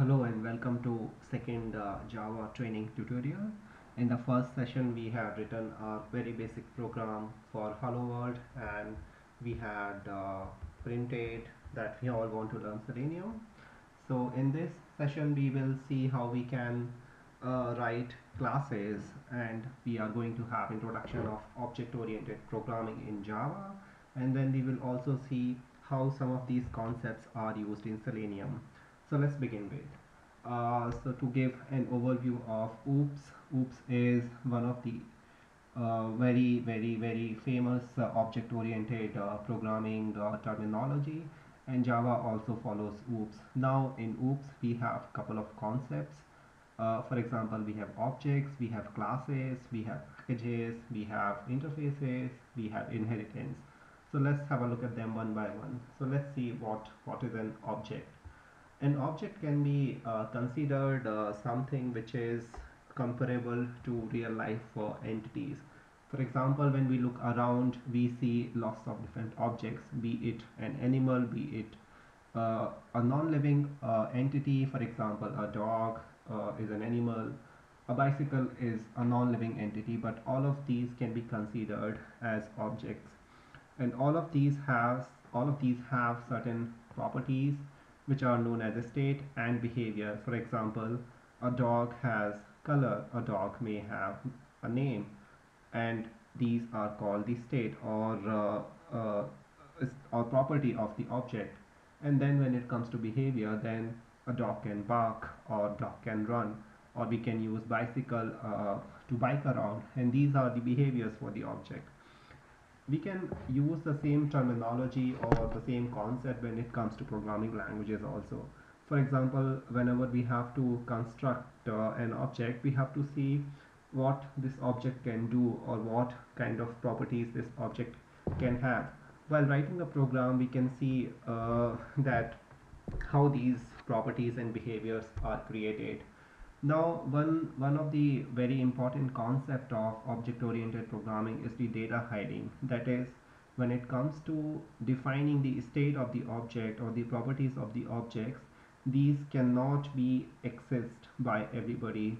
Hello and welcome to second uh, Java training tutorial. In the first session we have written a very basic program for Hello World and we had uh, printed that we all want to learn Selenium. So in this session we will see how we can uh, write classes and we are going to have introduction of object-oriented programming in Java and then we will also see how some of these concepts are used in Selenium. So let's begin with. Uh, so to give an overview of OOPS, OOPS is one of the uh, very very very famous uh, object-oriented uh, programming uh, terminology and Java also follows OOPS. Now in OOPS we have a couple of concepts. Uh, for example, we have objects, we have classes, we have packages, we have interfaces, we have inheritance. So let's have a look at them one by one. So let's see what, what is an object. An object can be uh, considered uh, something which is comparable to real life uh, entities. For example, when we look around, we see lots of different objects, be it an animal, be it uh, a non-living uh, entity, for example, a dog uh, is an animal, a bicycle is a non-living entity, but all of these can be considered as objects. And all of these have all of these have certain properties which are known as a state and behavior. For example, a dog has color, a dog may have a name, and these are called the state or uh, uh, or property of the object. And then when it comes to behavior, then a dog can bark or dog can run or we can use bicycle uh, to bike around and these are the behaviors for the object we can use the same terminology or the same concept when it comes to programming languages also. For example whenever we have to construct uh, an object we have to see what this object can do or what kind of properties this object can have. While writing the program we can see uh, that how these properties and behaviors are created now, one, one of the very important concept of object-oriented programming is the data hiding. That is, when it comes to defining the state of the object or the properties of the objects, these cannot be accessed by everybody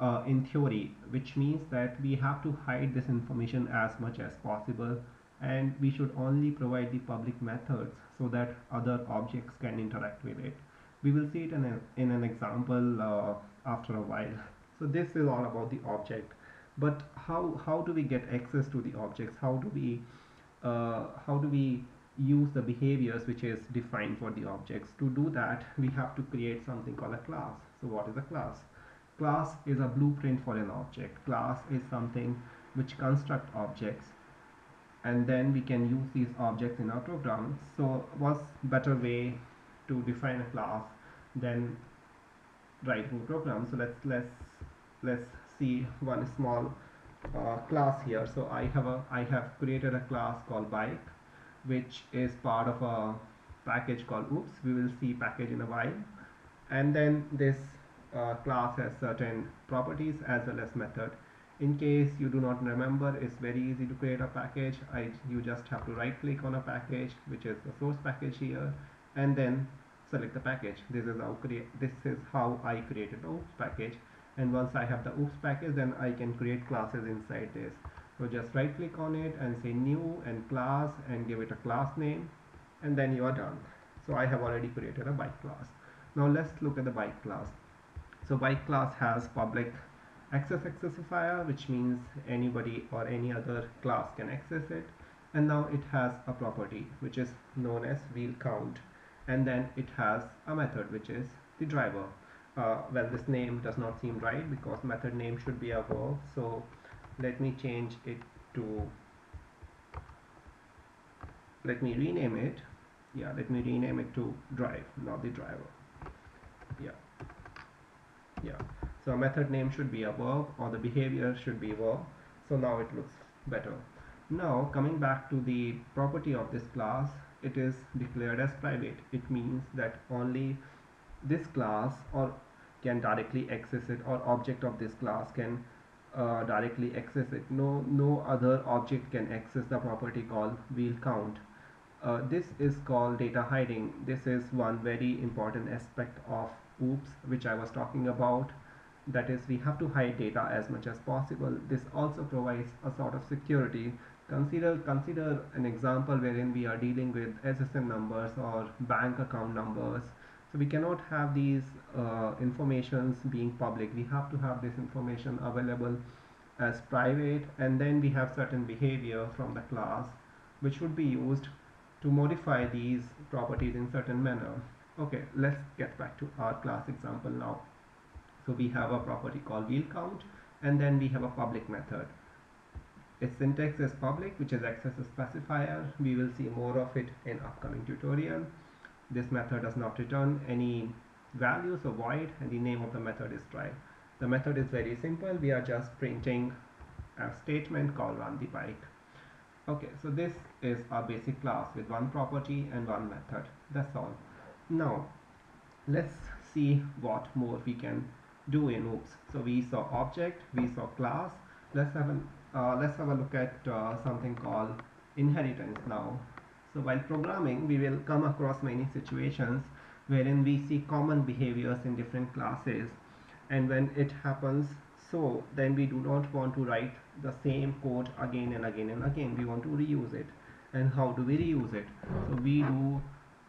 uh, in theory, which means that we have to hide this information as much as possible and we should only provide the public methods so that other objects can interact with it. We will see it in, a, in an example uh, after a while. So this is all about the object. But how how do we get access to the objects? How do we uh, how do we use the behaviors which is defined for the objects? To do that we have to create something called a class. So what is a class? Class is a blueprint for an object. Class is something which construct objects. And then we can use these objects in our program. So what's better way to define a class than writing program. So let's let's let's see one small uh, class here. So I have a I have created a class called bike which is part of a package called oops. We will see package in a while. And then this uh, class has certain properties as well as method. In case you do not remember it's very easy to create a package. I you just have to right click on a package which is the source package here. And then select the package. This is how create this is how I created the oops package. And once I have the oops package then I can create classes inside this. So just right click on it and say new and class and give it a class name and then you are done. So I have already created a bike class. Now let's look at the bike class. So bike class has public access accessifier which means anybody or any other class can access it. And now it has a property which is known as wheel count and then it has a method which is the driver. Uh, well this name does not seem right because method name should be a verb. So let me change it to let me rename it. Yeah let me rename it to drive not the driver. Yeah. Yeah. So method name should be a verb or the behavior should be verb. So now it looks better. Now coming back to the property of this class it is declared as private. It means that only this class or can directly access it or object of this class can uh, directly access it. No no other object can access the property called wheel count. Uh, this is called data hiding. This is one very important aspect of oops which I was talking about. That is we have to hide data as much as possible. This also provides a sort of security consider consider an example wherein we are dealing with SSN numbers or bank account numbers. So we cannot have these uh, informations being public. We have to have this information available as private and then we have certain behavior from the class which would be used to modify these properties in certain manner. Okay let's get back to our class example now. So we have a property called wheel count and then we have a public method. Its syntax is public which is access specifier. We will see more of it in upcoming tutorial. This method does not return any values or void and the name of the method is drive. The method is very simple. We are just printing a statement called run the bike. Okay, so this is our basic class with one property and one method. That's all. Now, let's see what more we can do in OOPS. So we saw object, we saw class. Let's have an uh, let's have a look at uh, something called inheritance now. So while programming, we will come across many situations wherein we see common behaviors in different classes and when it happens so then we do not want to write the same code again and again and again we want to reuse it and how do we reuse it so we do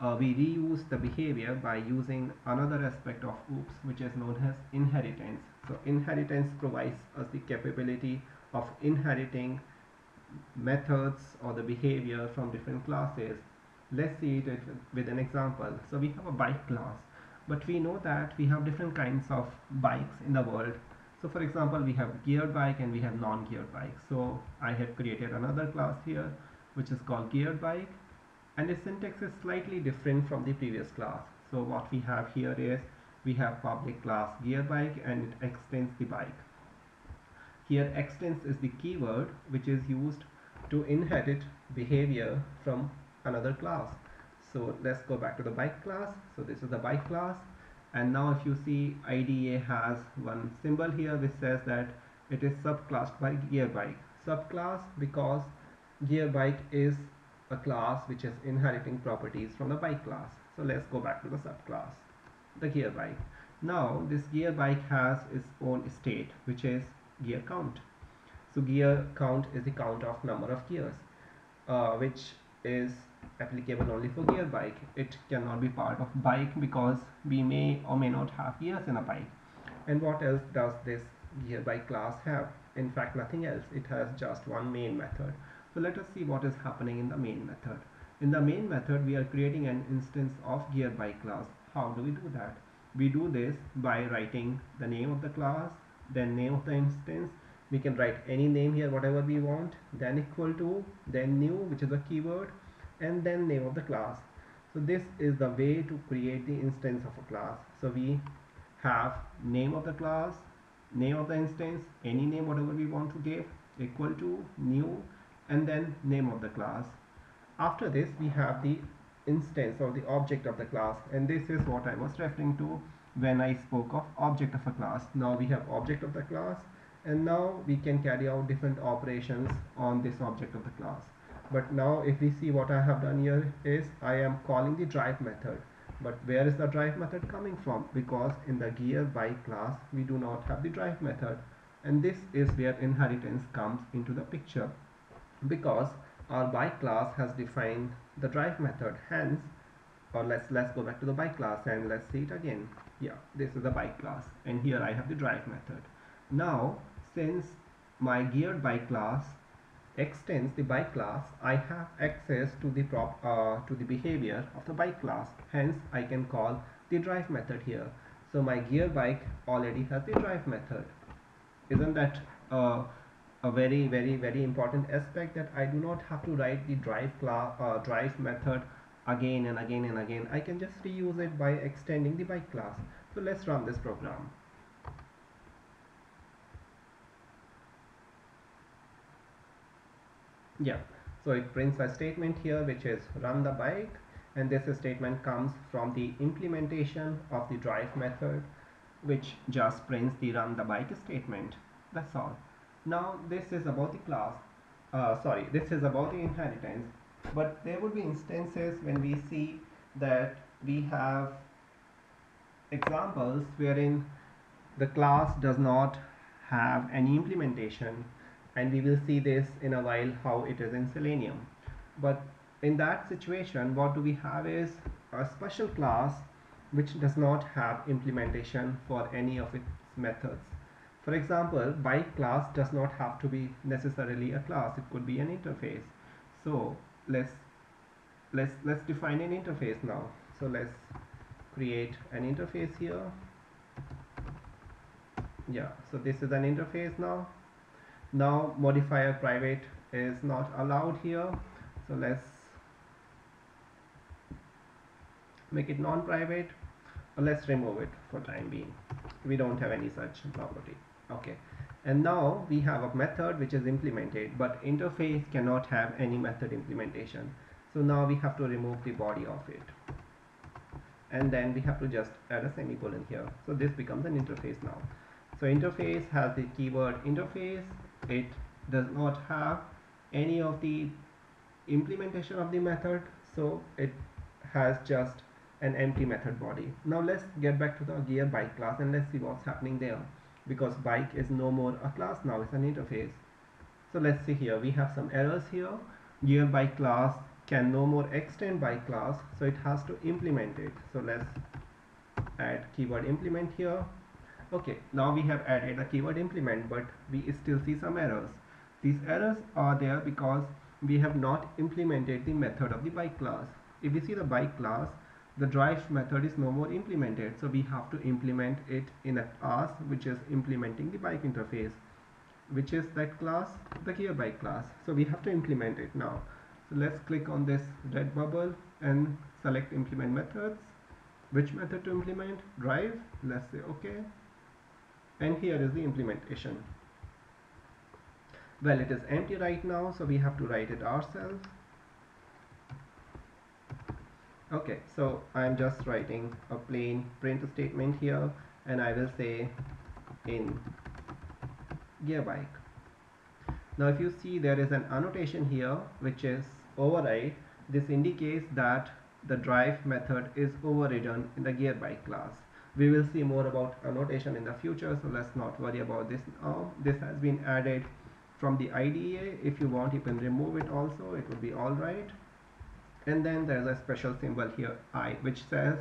uh, we reuse the behavior by using another aspect of OOPS which is known as inheritance. So inheritance provides us the capability of inheriting methods or the behavior from different classes. Let's see it with an example. So we have a bike class but we know that we have different kinds of bikes in the world. So for example we have geared bike and we have non-geared bike. So I have created another class here which is called geared bike and the syntax is slightly different from the previous class so what we have here is we have public class gear bike and it extends the bike here extends is the keyword which is used to inherit behavior from another class. So let's go back to the bike class. So this is the bike class. And now if you see IDEA has one symbol here which says that it is subclassed by gear bike. Subclass because gear bike is a class which is inheriting properties from the bike class. So let's go back to the subclass, the gear bike. Now this gear bike has its own state which is gear count. So gear count is the count of number of gears uh, which is applicable only for gear bike. It cannot be part of bike because we may or may not have gears in a bike. And what else does this gear bike class have? In fact nothing else. It has just one main method so let us see what is happening in the main method. In the main method, we are creating an instance of gear bike class. How do we do that? We do this by writing the name of the class, then name of the instance. We can write any name here, whatever we want, then equal to, then new, which is a keyword, and then name of the class. So this is the way to create the instance of a class. So we have name of the class, name of the instance, any name, whatever we want to give, equal to, new, and then name of the class after this we have the instance or the object of the class and this is what I was referring to when I spoke of object of a class. Now we have object of the class and now we can carry out different operations on this object of the class. But now if we see what I have done here is I am calling the drive method. But where is the drive method coming from? Because in the gear bike class we do not have the drive method. And this is where inheritance comes into the picture. Because our bike class has defined the drive method. Hence or let's let's go back to the bike class and let's see it again yeah this is the bike class and here I have the drive method. Now since my geared bike class extends the bike class I have access to the prop uh, to the behavior of the bike class. Hence I can call the drive method here. So my gear bike already has the drive method. Isn't that uh, a very very very important aspect that I do not have to write the drive class uh, drive method again and again and again I can just reuse it by extending the bike class. So let's run this program. Yeah. So it prints a statement here which is run the bike and this statement comes from the implementation of the drive method which just prints the run the bike statement. That's all. Now this is about the class uh, sorry this is about the inheritance but there will be instances when we see that we have examples wherein the class does not have any implementation and we will see this in a while how it is in Selenium. But in that situation what do we have is a special class which does not have implementation for any of its methods. For example bike class does not have to be necessarily a class. It could be an interface. So let's let's let's define an interface now. So let's create an interface here. Yeah so this is an interface now. Now modifier private is not allowed here. So let's make it non-private. Let's remove it for time being. We don't have any such property. Okay and now we have a method which is implemented but interface cannot have any method implementation. So now we have to remove the body of it. And then we have to just add a semicolon here. So this becomes an interface now. So interface has the keyword interface. It does not have any of the implementation of the method. So it has just an empty method body. Now let's get back to the gear bike class and let's see what's happening there because bike is no more a class now it's an interface. So let's see here we have some errors here. Gear bike class can no more extend bike class so it has to implement it. So let's add keyword implement here. Okay now we have added a keyword implement but we still see some errors. These errors are there because we have not implemented the method of the bike class. If we see the bike class the drive method is no more implemented so we have to implement it in a class which is implementing the bike interface which is that class the gear bike class. So we have to implement it now. So let's click on this red bubble and select implement methods. Which method to implement? Drive. Let's say okay and here is the implementation. Well it is empty right now so we have to write it ourselves okay so I'm just writing a plain print statement here and I will say in gear bike now if you see there is an annotation here which is override. This indicates that the drive method is overridden in the gear bike class. We will see more about annotation in the future so let's not worry about this now. This has been added from the IDEA if you want you can remove it also. It would be alright and then there's a special symbol here I which says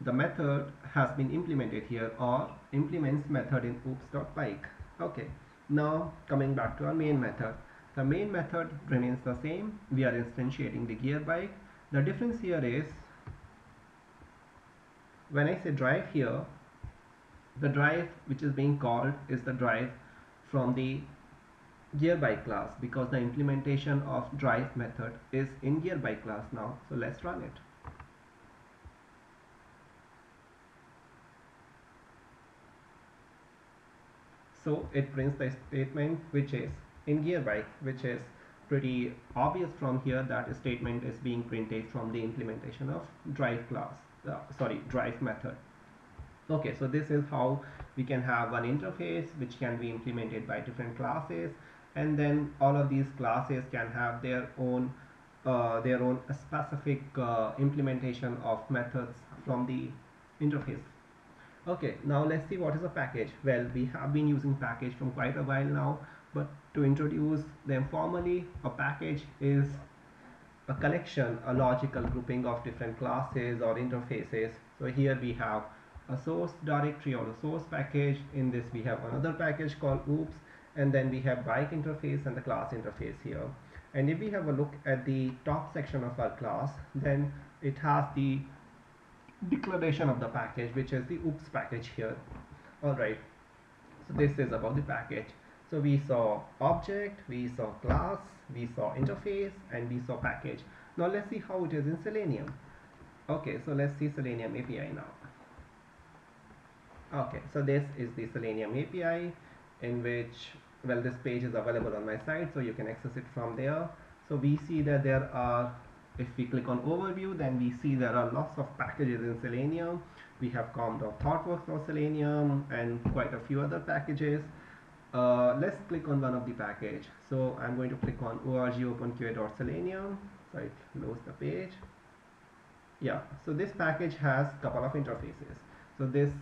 the method has been implemented here or implements method in oops.bike okay now coming back to our main method. The main method remains the same. We are instantiating the gear bike the difference here is when I say drive here the drive which is being called is the drive from the gear bike class because the implementation of drive method is in gear bike class now. So let's run it. So it prints the statement which is in gear bike which is pretty obvious from here that a statement is being printed from the implementation of drive class uh, sorry drive method. Okay so this is how we can have one interface which can be implemented by different classes and then all of these classes can have their own uh, their own specific uh, implementation of methods from the interface. Okay now let's see what is a package. Well we have been using package from quite a while now but to introduce them formally a package is a collection a logical grouping of different classes or interfaces. So here we have a source directory or a source package. In this we have another package called oops and then we have bike interface and the class interface here. And if we have a look at the top section of our class then it has the declaration of the package which is the oops package here. Alright so this is about the package. So we saw object we saw class we saw interface and we saw package. Now let's see how it is in selenium. Okay so let's see selenium API now. Okay so this is the selenium API in which well this page is available on my site so you can access it from there. So we see that there are if we click on overview then we see there are lots of packages in selenium. We have com.thoughtworks thoughtworks for selenium and quite a few other packages. Uh, let's click on one of the package. So I'm going to click on org openqa.selenium so it loads the page. Yeah so this package has a couple of interfaces. So this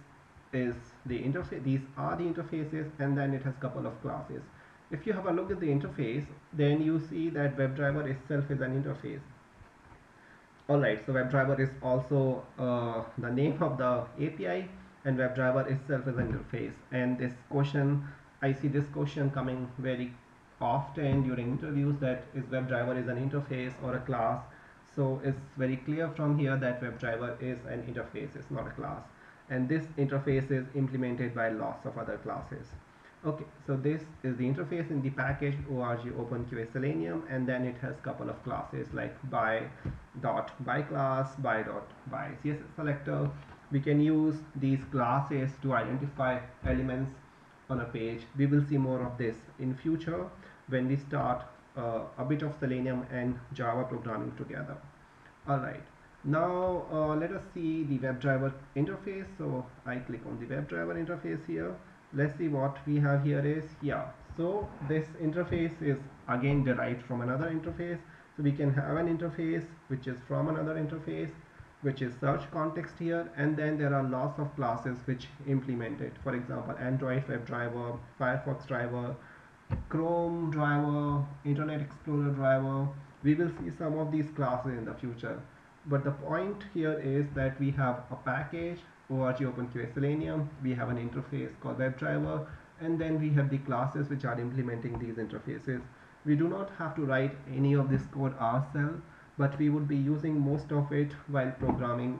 is the interface these are the interfaces and then it has a couple of classes. If you have a look at the interface then you see that WebDriver itself is an interface. Alright so WebDriver is also uh, the name of the API and WebDriver itself is an interface. And this question I see this question coming very often during interviews that is WebDriver is an interface or a class? So it's very clear from here that WebDriver is an interface it's not a class and this interface is implemented by lots of other classes. Okay so this is the interface in the package org openqa selenium and then it has couple of classes like by dot by class by dot by css selector. We can use these classes to identify elements on a page. We will see more of this in future when we start uh, a bit of selenium and java programming together. All right now uh, let us see the WebDriver interface. So I click on the WebDriver interface here. Let's see what we have here is yeah. So this interface is again derived from another interface. So we can have an interface which is from another interface which is search context here. And then there are lots of classes which implement it. For example Android WebDriver Firefox driver Chrome driver Internet Explorer driver. We will see some of these classes in the future but the point here is that we have a package ORG Selenium we have an interface called WebDriver and then we have the classes which are implementing these interfaces. We do not have to write any of this code ourselves but we would be using most of it while programming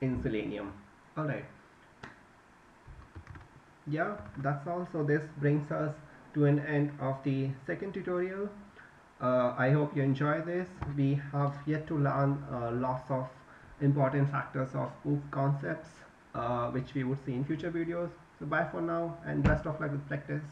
in Selenium. Alright yeah that's all. So this brings us to an end of the second tutorial uh, I hope you enjoy this. We have yet to learn uh, lots of important factors of OOP concepts uh, which we would see in future videos. So bye for now and best of luck with practice